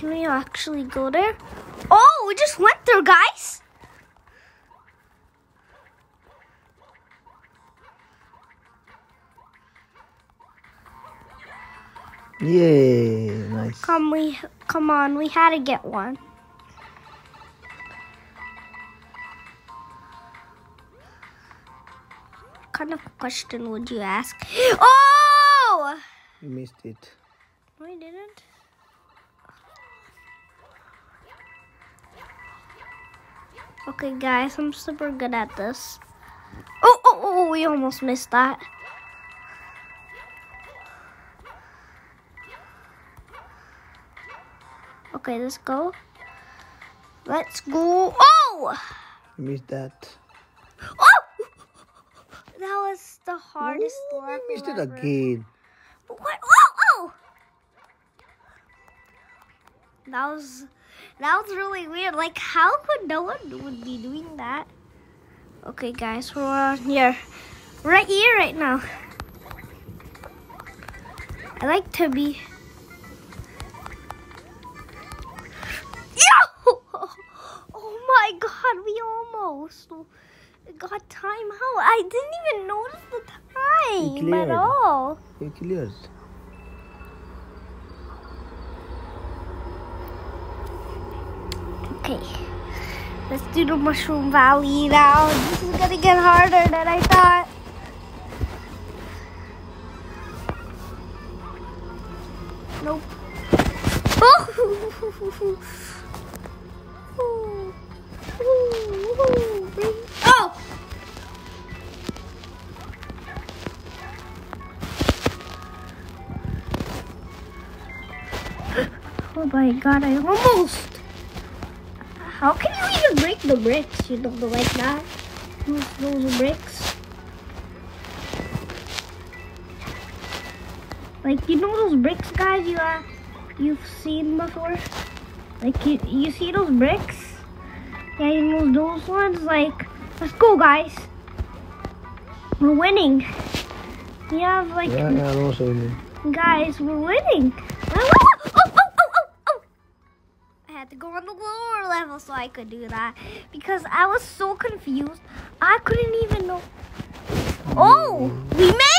Can we actually go there? Oh, we just went there, guys. Yay, nice. Come, we come on. We had to get one. What kind of question would you ask? Oh! You missed it. No, I didn't. Okay, guys, I'm super good at this. Oh, oh, oh, oh, we almost missed that. Okay, let's go. Let's go. Oh! You missed that. Oh! That was the hardest Ooh, level you missed it again. What? That was that was really weird. Like, how could no one would be doing that? Okay, guys, we're on here, right here, right now. I like to be. Yo! Oh my God, we almost got time out. I didn't even notice the time at all. You cleared. Okay, let's do the Mushroom Valley now. This is gonna get harder than I thought. Nope. Oh! Oh my god, I almost. How can you even break the bricks? You don't go like that. Those, those bricks. Like you know those bricks, guys. You uh, you've seen before. Like you, you see those bricks? Yeah, you know those ones. Like, let's go, guys. We're winning. We have like, Yeah, yeah, also guys, we're winning. Oh, had to go on the lower level so I could do that because I was so confused. I couldn't even know. Oh, we made